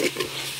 ഇതാണ് ഒളിവ് ചെയ്യുന്നത്